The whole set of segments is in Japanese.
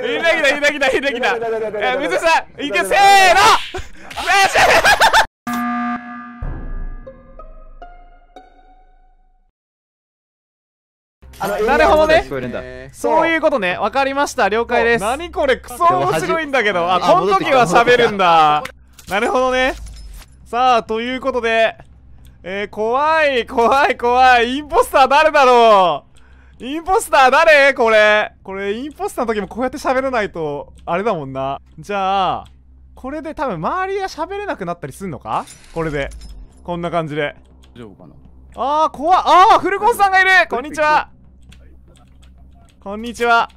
いいねきたいいねきたいいねきたいたいたいたいたいたえ水さんいけせーの！よしなるほどね。そう。いうことね。わかりました。了解です。何これ？クソ面白いんだけど。ああこの時は喋るんだ。なるほどね。さあということでえー、怖い怖い怖い。インポスター誰だろう？インポスター誰？これ。これインポスターの時もこうやって喋らないとあれだもんな。じゃあこれで多分周りが喋れなくなったりすんのか？これで。こんな感じで。大丈夫かな？あー怖っ。あーフルコンさんがいる。こんにちは。こんにちは。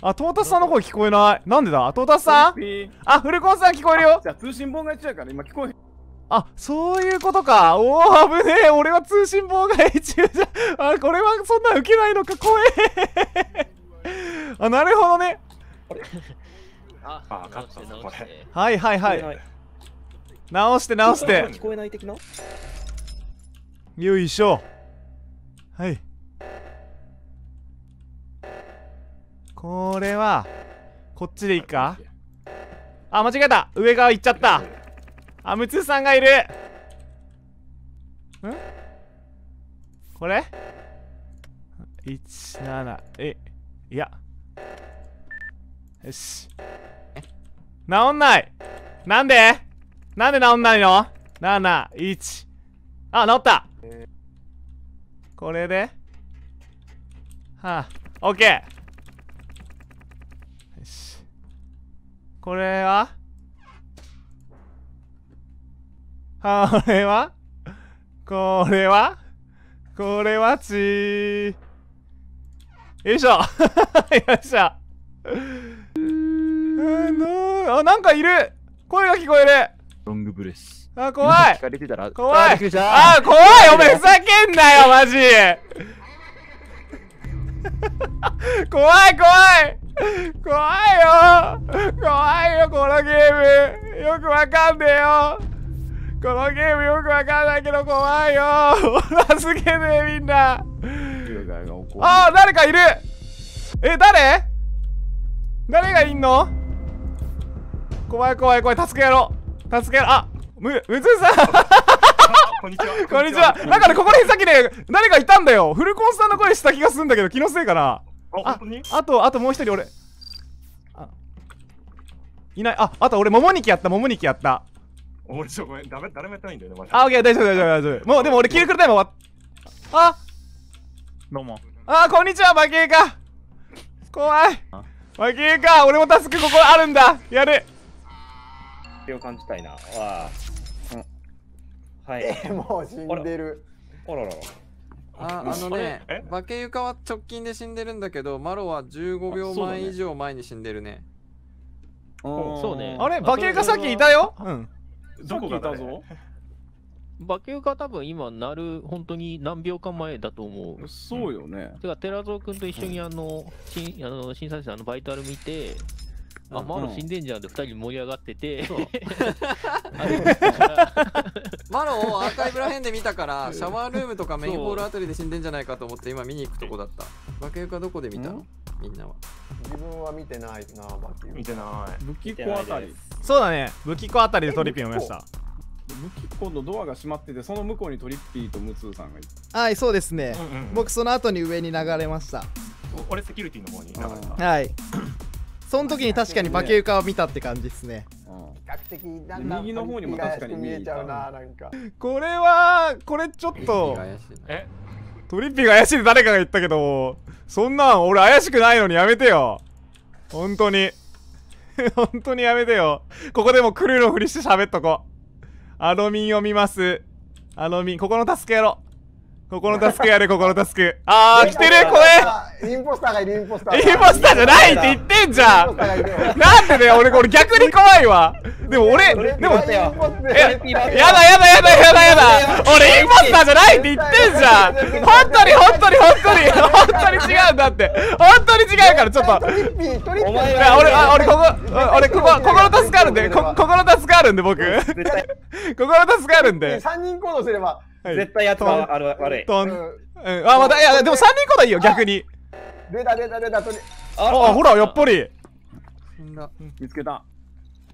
あトータスさんの声聞こえない。なんでだ？トータスさん？あフルコンさん聞こえるよ。じゃあ通信妨害中やから今聞こえあそういうことか。おお危ねえ。俺は通信妨害中じゃ。あこれはそんな受けないのか怖え。あなるほどね。あ、あ直して直して。はいはいはい。直して直して。聞こえない的な？よいしょ。はい。これはこっちでいいか？あ間違えた。上側行っちゃったあムツさんがいる。ん？これ ?17 えいや。よし。治んない。なんで？なんで治んないの ?71 あ治った。これで？はあオッケー。よし。これは？これは？これは？これはち。ーよいしょ。よっしょ。あのあなんかいる。声が聞こえる。ロングブレス。あ怖い。聞かれてたら怖い。あ怖い。お前ふざけんなよマジ。怖い怖い。怖いよ。怖いよこのゲーム。よくわかんねえよこのゲームよくわかんないけど怖いよ助けてみんなあー誰かいるえ誰？誰がいんの？怖い怖い怖い助けやろう助けやろうあむむずさんこんにちは。こんにちは。なんかね、ここら辺さっきね、誰かいたんだよ。フルコンさんの声した気がするんだけど、気のせいかな。あ、本当に？あと、あともう一人俺。あいない。あ、あと俺、もも肉やった、もも肉やった。俺ちょ、ごめん、ダメ、誰もやってないんだよね、マジで。あ、オッケー、大丈夫、大丈夫、大丈夫。もう、でも俺、キルクルタイム終わっあどうも。あ、こんにちは、バケーか。怖い。バケーか。俺もタスクここあるんだ。やる。を感じたいなわあはいえもう死んでるあらららああのねえ？化け床は直近で死んでるんだけどマロは15秒前以上前に死んでるねそうね。あれ、バケーかさっきいたよ？うん。どこが誰いたぞ。バケウが多分今なる本当に何秒間前だと思う。そうよね。てか、寺蔵君と一緒にあの、しあの審査員さんのバイタル見て、あ、マロ死んでんじゃんって二人盛り上がってて、あれマロをアーカイブらへんで見たからシャワールームとかメインホールあたりで死んでんじゃないかと思って今見に行くとこだった。化け床どこで見たの？みんなは。自分は見てないなバキュー見てない。武器庫あたりそうだね。武器庫あたりでトリピンを見ました。武器庫のドアが閉まっててその向こうにトリッピーとムツーさんがいてはいそうですね、うんうん。僕その後に上に流れました。お俺セキュリティの方に流れた。はい。その時に確かに化け床を見たって感じですね。うん比較的だんだん右の方にも確かに見えた見えちゃうななんか。これは、これちょっと。怪しいなえ？トリッピーが怪しいって誰かが言ったけど、そんなん俺怪しくないのにやめてよ。本当に。本当にやめてよ。ここでもクルーのふりして喋っとこう。アドミンを見ます。アドミン、ここのタスクやろ。ここのタスクやれ、ここのタスク。あー、来てるこれインポスターがいるインポスターインポスターじゃないって言ってんじゃん。なんでね、俺、これ逆に怖いわ。でも俺、でも、え、やだやだやだやだやだやだ。俺インポスターじゃないって言ってんじゃん。本当に本当に本当に。本当に違うんだって。本当に違うからちょっと。俺あ俺ここあ俺ここここのタスクあるんで。こここのタスクあるんで僕。こ絶対。このタスクあるんで。3人行動すればはい。絶対やつが悪い。トン。うん。うんあまたいやでも3人行動いいよ逆に出た出た出たトリああほらやっぱり死んだ見つけた。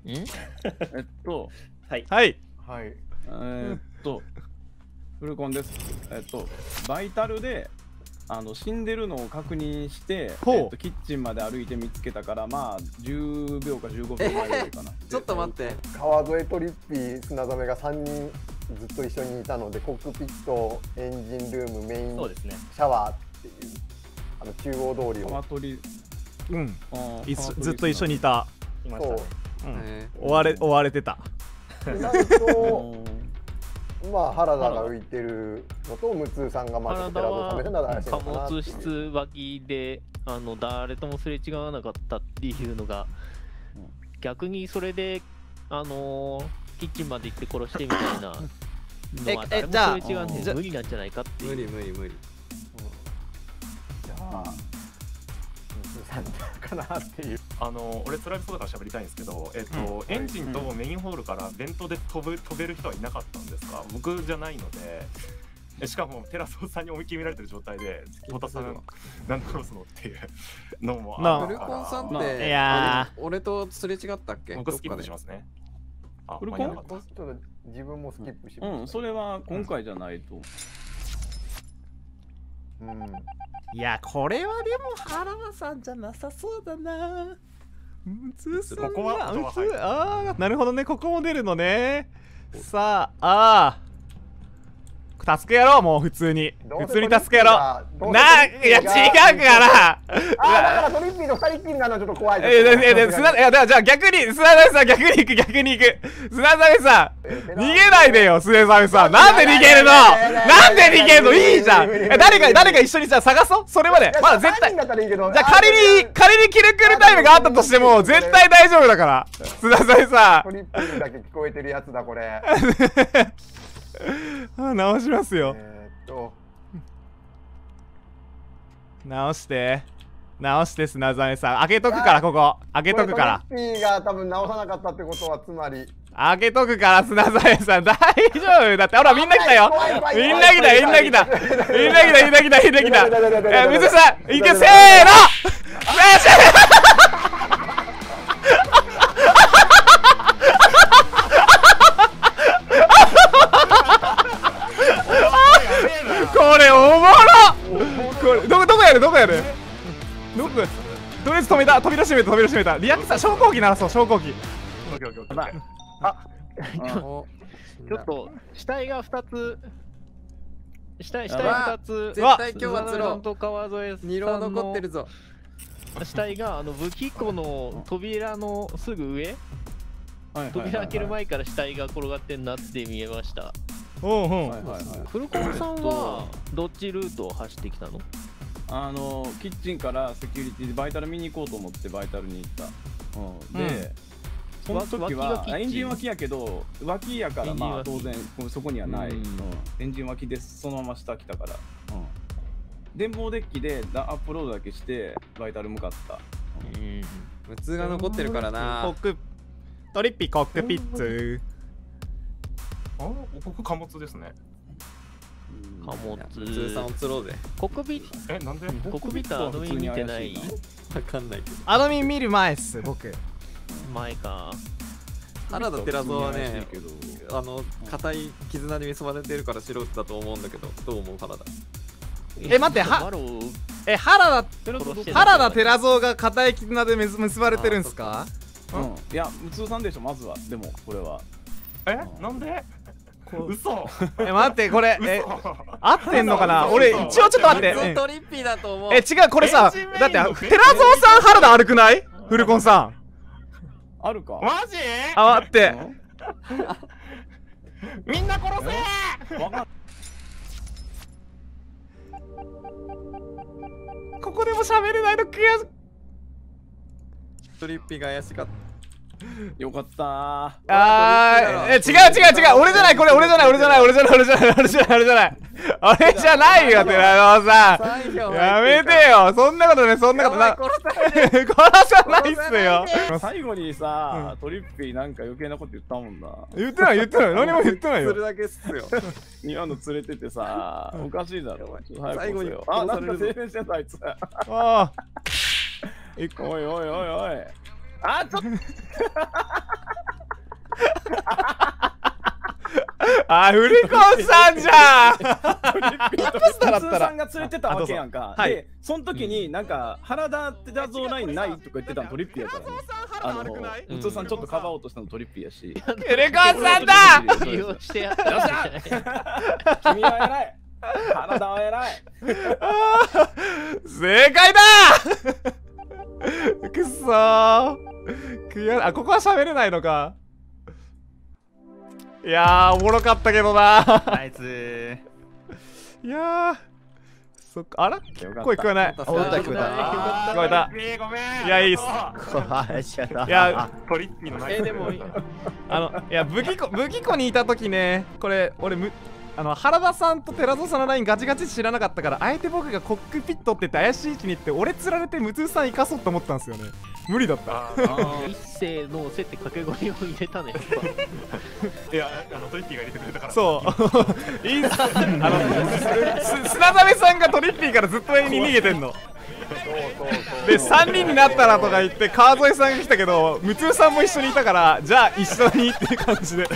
ん？えっと、はいはい。えーっと、フルコンです。えっと、バイタルで、あの死んでるのを確認して、ほうえっと、キッチンまで歩いて見つけたから、まあ、10秒か15秒前ぐらいかな。ちょっと待って川添トリッピー砂ザメが3人ずっと一緒にいたのでコックピットエンジンルームメインそうですね。シャワーっていうあの中央通りを。川取うん。り、いつずっと一緒にいた。いましたね。う。ん。え。追われ追われてた。になると まあ原田が浮いてるのとムツーさんがまあ体は寺田さんで怪しい貨のかなっていう。物室脇であの誰ともすれ違わなかったっていうのが逆にそれであのーキッチンまで行って殺してみたいなのは え誰もえじゃあすれ違わんで無理なんじゃないかって無いう。理無理無理ムツーさんかなっていう。あの俺つられそうだから喋りたいんですけど、えっと、エンジンとメインホールからベントで飛ぶ飛べる人はいなかったんですか？僕じゃないのでえしかもテラソーさんに思いっきり見られてる状態で太田さんなんで殺すのっていうのもなあフルあ。るからコンさんって、まあいや俺とすれ違ったっけ？僕スキップしますね。あフルコンちょっと自分もスキップしました、うん、それは今回じゃないと。う。んいやこれはでも原田さんじゃなさそうだな。さんここはああなるほどね。ここも出るのね。さあああタスクやろうもう普通に。普通にタスクやろどうないや違うから。あーだからトリッピーと二人っきりになるのはちょっと怖い。ええええ砂いやだじゃあ逆に砂田さん逆に行く逆に行く。砂田さん逃げないでよ砂田さんなんで逃げるのなんで逃げるのいいじゃんえ誰か誰か一緒にじゃあ探そうそれまでまだ絶対じゃあ仮に仮にキルクルタイムがあったとしても絶対大丈夫だから砂田さトリッピーだけ聞こえてるやつだこれん あ直しますよ。えーっと。直して。直して砂田さん。開けとくからここ。開けとくから。これが多分直さなかったってことはつまり。開けとくから砂田さん。大丈夫。だってほらみんな来たよ。みんな来たみんな来た。みんな来たみんな来たみんな来た。え水さんいけせーのよしこれおもろこれどこどこやる？どこやる？どこ？とりあえず止めた？扉閉めた扉閉めたリアクター昇降機鳴らそう昇降機。あおちょっと死体が2つ。死体死体やば2つ。絶対今日は釣ろう。と川添さん二郎残ってるぞ。の死体があの武器庫の扉のすぐ上。扉開ける前から死体が転がってんなって見えましたうんうん。はいはいはい。フルコンさんはどっちルートを走ってきたの？あのキッチンからセキュリティでバイタル見に行こうと思ってバイタルに行った、うん、で、その時はエンジン脇やけど脇やからまあ当然こそこにはない、ううん。んエンジン脇でそのまま下来たから、うん、電望デッキでアップロードだけしてバイタル向かった。うん。無痛が残ってるからコッなクトリッピコックピッツあここ貨物ですね。貨物。無痛さんを釣ろうぜ。えなんで？コックピットはアドミン見てない。わかんないけど。アドミン見る前っす僕。前か。原田寺蔵はねあの硬い絆に結ばれてるから素人だと思うんだけどどう思う原田？え待ってはえ原田原田寺蔵が固い絆で結結ばれてるんすか？うん、いや無痛さんでしょまずは。でもこれは。えなんで？嘘。え待ってこれえ嘘。合ってんのかな？俺一応ちょっと待って。普通うんトリッピーだと思う。え違うこれさだっての寺蔵さん原田悪くない？フルコンさん。あるか。マジ？あ待って。みんな殺せ！わかん。ここでも喋れないの悔しトリッピーが怪しかった よかったー。あーえ違う違う違う。俺じゃないこれ俺じゃない俺じゃない俺じゃない俺じゃない俺じゃない俺じゃない。俺じゃないよ寺蔵さん。やめてよ。そんなことねそんなことな殺さないっすよ。最後にさ、トリッピーなんか余計なこと言ったもんな。言ってない言ってない。何も言ってないよ。するだけっすよ。今の連れててさおかしいだろ。最後にあなんか停電してたあいつ。あえおいおいおいおいあちょっと。あフルコンさんじゃん。インポスターだったらさんが連れてたわけやんか。はい。で、その時になんか原田テラゾーラインないとか言ってたのトリッピーやからね。あの、普通さんちょっとかばおうとしたのトリッピーやし。フルコンさんだ。利用してやっよっしゃ君は偉い。原田は偉い。正解だくっそー悔あここは喋れないのか。いやーおもろかったけどな。ナイス。いやー。そっかあら？声聞こえない。聞こえた。聞こえた。えー、ごめん。いやいいっす。怖いやトリッピーのナイスえでもあのいや武器庫武器庫にいた時ねこれ俺むあの原田さんと寺蔵さんのラインガチガチ知らなかったからあえて僕がコックピットって言って怪しい位置に行って俺釣られて無痛さん生かそうと思ったんですよね。無理だった。一斉のせって掛け声を入れたね。やっぱいやあのトリッピーが入れてくれたから。そう。いいっすあのす砂鍋さんがトリッピーからずっと上に逃げてんの。で3人になったらとか言って川添さんが来たけど無痛さんも一緒にいたからじゃあ一緒にっていう感じで